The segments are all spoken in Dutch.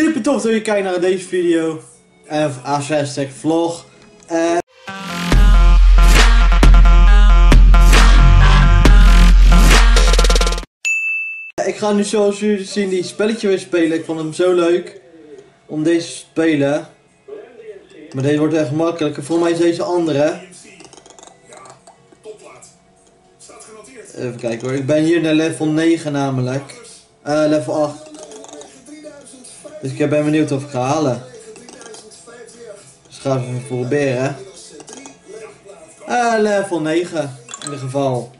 Super tof dat je kijkt naar deze video. En A6 vlog. Eh, ik ga nu zoals jullie zien die spelletje weer spelen. Ik vond hem zo leuk om deze te spelen. Maar deze wordt echt makkelijk. En volgens mij is deze andere. Even kijken hoor. Ik ben hier naar level 9 namelijk. Eh, level 8. Dus ik ben benieuwd of ik ga halen. Dus we even proberen. Eh, level 9. In ieder geval.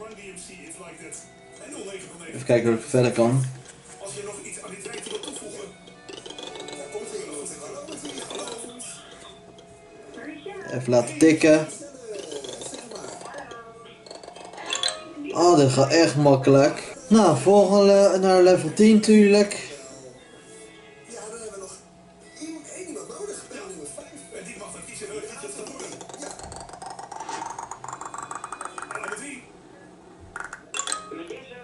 Even kijken of ik verder kan. Even laten tikken. Oh, dit gaat echt makkelijk. Nou, volgende naar level 10 natuurlijk.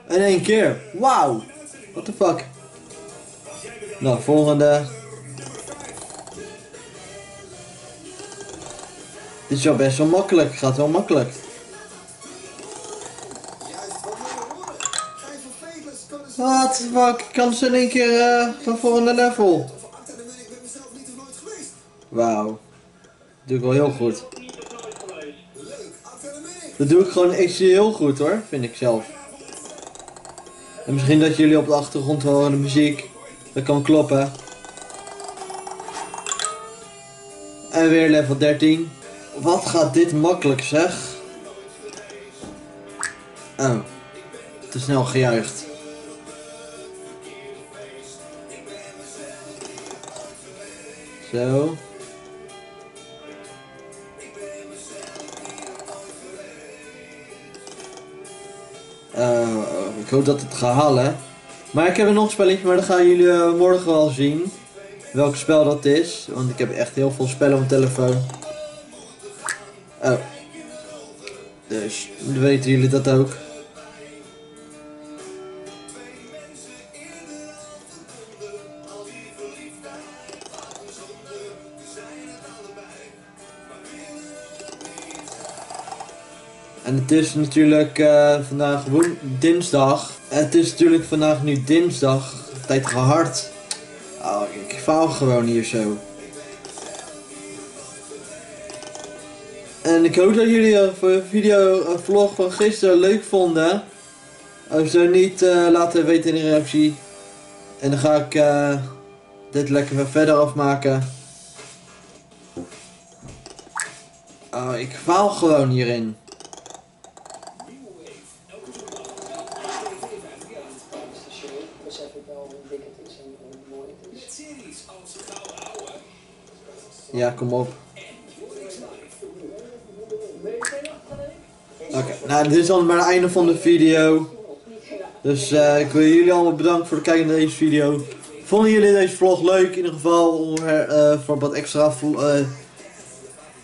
In één keer. Wauw. What the fuck. Nou, volgende. Dit is wel best wel makkelijk. Gaat wel makkelijk. The fuck. Ik kan ze in één keer uh, van volgende level. Wauw. Doe ik wel heel goed. Dat doe ik gewoon echt heel goed hoor, vind ik zelf. En misschien dat jullie op de achtergrond horen de muziek. Dat kan kloppen. En weer level 13. Wat gaat dit makkelijk zeg. Oh. Te snel gejuicht. Zo. Uh, ik hoop dat het gaat halen. Maar ik heb nog een spelletje, maar dat gaan jullie uh, morgen wel zien. Welk spel dat is. Want ik heb echt heel veel spellen op mijn telefoon. Oh. Dus, weten jullie dat ook. En het is natuurlijk uh, vandaag dinsdag. Het is natuurlijk vandaag nu dinsdag. Tijd gehard. Oh, ik faal gewoon hier zo. En ik hoop dat jullie de video uh, vlog van gisteren leuk vonden. Als zo niet, uh, laat het weten in de reactie. En dan ga ik dit lekker verder afmaken. Oh, ik faal gewoon hierin. Ja, kom op. Oké, nou dit is dan maar het einde van de video. Dus uh, ik wil jullie allemaal bedanken voor het kijken naar deze video. Vonden jullie deze vlog leuk? In ieder geval uh, voor wat extra... Uh,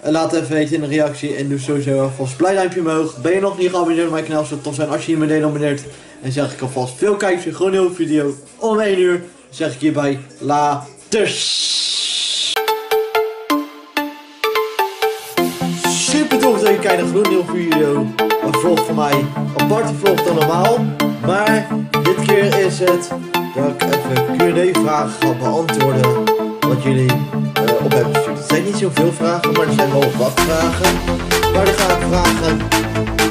laat even weten in de reactie en doe sowieso alvast blij duimpje omhoog. Ben je nog niet geabonneerd op mijn kanaal, zou het tof zijn als je hier meteen abonneert. En zeg ik alvast veel kijkers gewoon een nieuwe video om 1 uur. Zeg ik hierbij laters. Super tof dat je kijkt naar een nieuwe video. Een vlog van mij. Aparte vlog dan normaal. Maar dit keer is het dat ik even Q&A vragen ga beantwoorden. Wat jullie uh, op hebben gestuurd. Het zijn niet zoveel vragen, maar er zijn wel wat vragen. Maar dan ga ik vragen